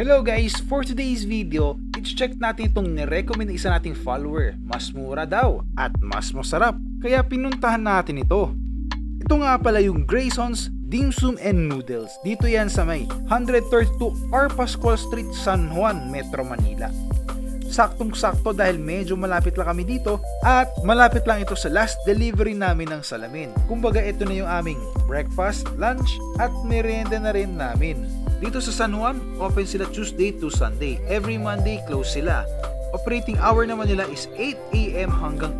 Hello guys! For today's video, i-check natin itong nirecommend isa nating follower. Mas mura daw at mas masarap. Kaya pinuntahan natin ito. Ito nga pala yung Grayson's Dim Sum and Noodles. Dito yan sa may 132 R. Pascual Street, San Juan, Metro Manila. Saktong-sakto dahil medyo malapit lang kami dito at malapit lang ito sa last delivery namin ng salamin. Kumbaga ito na yung aming breakfast, lunch at merienda na rin namin. Dito sa San Juan, open sila Tuesday to Sunday. Every Monday, close sila. Operating hour naman nila is 8am hanggang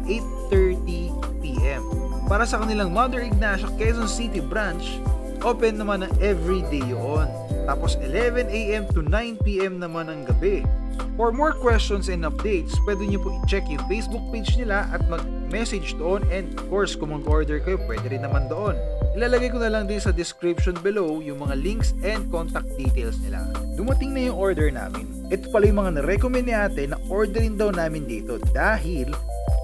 8.30pm. Para sa kanilang Mother Ignacia Quezon City branch, open naman ng everyday yun. Tapos 11am to 9pm naman ng gabi. For more questions and updates, pwede nyo po i-check yung Facebook page nila at mag-message doon and of course kung mag-order kayo, pwede rin naman doon. Ilalagay ko na lang din sa description below yung mga links and contact details nila. Dumating na yung order namin. Ito pala yung mga na-recommend ni ate na orderin daw namin dito dahil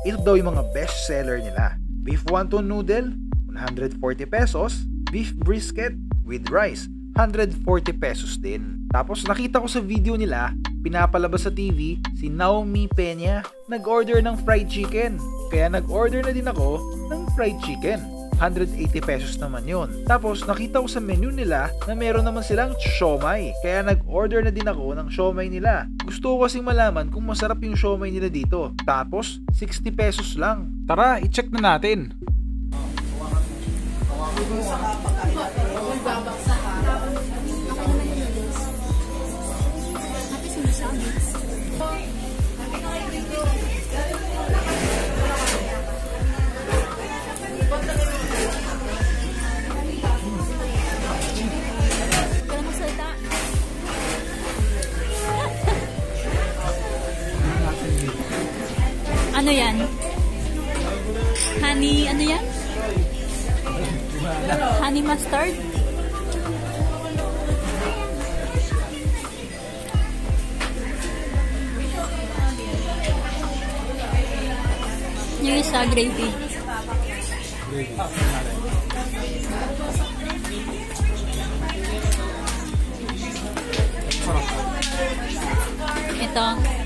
ito daw yung mga best seller nila. Beef wonton noodle, 140 pesos. Beef brisket with rice, 140 pesos din. Tapos nakita ko sa video nila, pinapalabas sa TV, si Naomi Peña nag-order ng fried chicken. Kaya nag-order na din ako ng fried chicken. 180 pesos naman yon. Tapos nakita ko sa menu nila na meron naman silang siomay. Kaya nag-order na din ako ng siomay nila. Gusto ko kasing malaman kung masarap yung siomay nila dito. Tapos 60 pesos lang. Tara, i-check na natin. Kaya ano yan? Honey, ano yan? Honey mustard? Yung isa, gravy. Ito.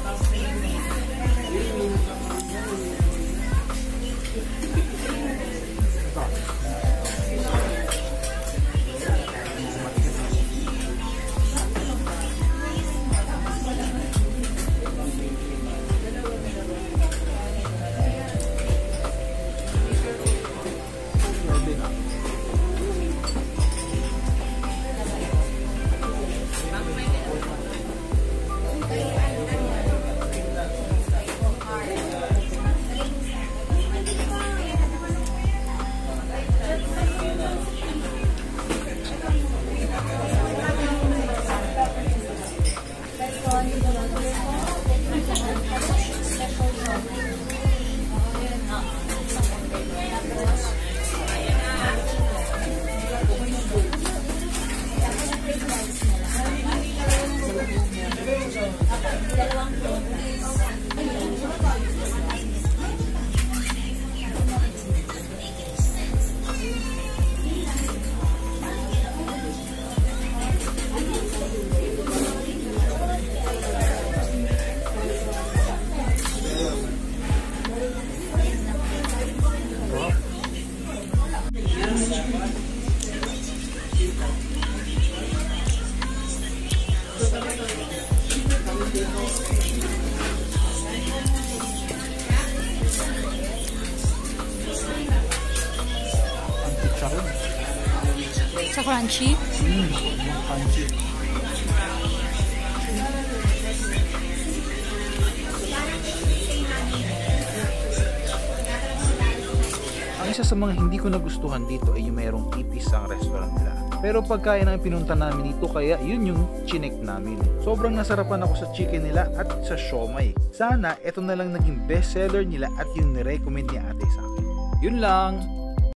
Sa crunchy. Ang isa sa mga hindi ko nagustuhan dito ay yung mayroong ipis ang restaurant nila. Pero pagkain ang pinunta namin dito kaya yun yung chinek namin. Sobrang nasarapan ako sa chicken nila at sa siomay. Sana ito na lang naging best seller nila at yung nirecommend ni ate sa akin. Yun lang!